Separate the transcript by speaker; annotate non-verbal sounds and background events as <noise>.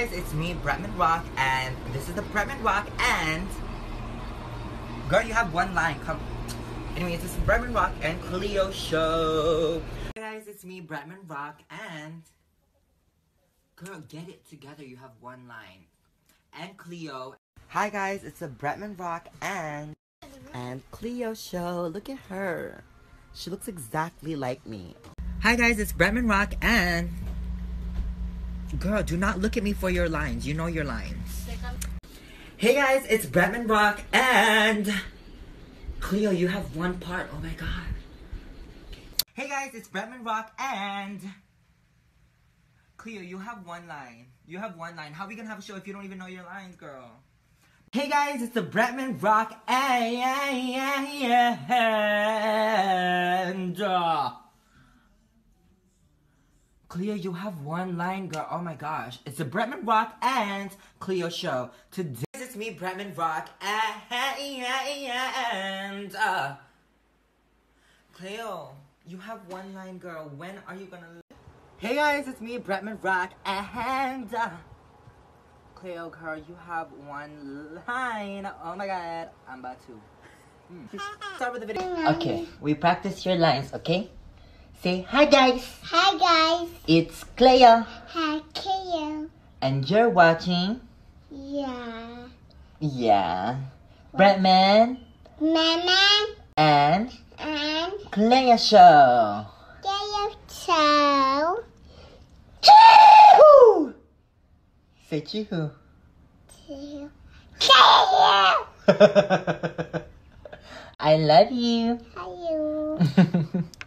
Speaker 1: guys, it's me, Bretman Rock, and this is the Bretman Rock, and girl, you have one line. Come. Anyways, this is Bretman Rock and Cleo show. Hey guys, it's me, Bretman Rock, and girl, get it together. You have one line, and Cleo. Hi guys, it's the Bretman Rock and and Cleo show. Look at her. She looks exactly like me. Hi guys, it's Bretman Rock and Girl, do not look at me for your lines. You know your lines. Hey guys, it's Bretman Rock and Cleo, you have one part. Oh my god. Hey guys, it's Bretman Rock and Cleo, you have one line. You have one line. How are we gonna have a show if you don't even know your lines, girl? Hey guys, it's the Bretman Rock and Cleo, you have one line, girl. Oh my gosh. It's the Bretman Rock and Cleo show. Today, it's me, Bretman Rock, and, uh, Cleo, you have one line, girl. When are you gonna... Hey guys, it's me, Bretman Rock, and, uh, Cleo, girl, you have one line. Oh my god, I'm about to... Hmm. Start with the video. Okay, we practice your lines, okay? Say hi guys.
Speaker 2: Hi guys.
Speaker 1: It's Cleo.
Speaker 2: Hi Cleo.
Speaker 1: And you're watching.
Speaker 2: Yeah.
Speaker 1: Yeah. Bretman.
Speaker 2: Mama.
Speaker 1: And.
Speaker 2: And.
Speaker 1: Cleo Show.
Speaker 2: Cleo Show.
Speaker 1: Chee-hoo! Say chee-hoo.
Speaker 2: Cleo. Cleo. <laughs>
Speaker 1: I love you.
Speaker 2: Hi you. <laughs>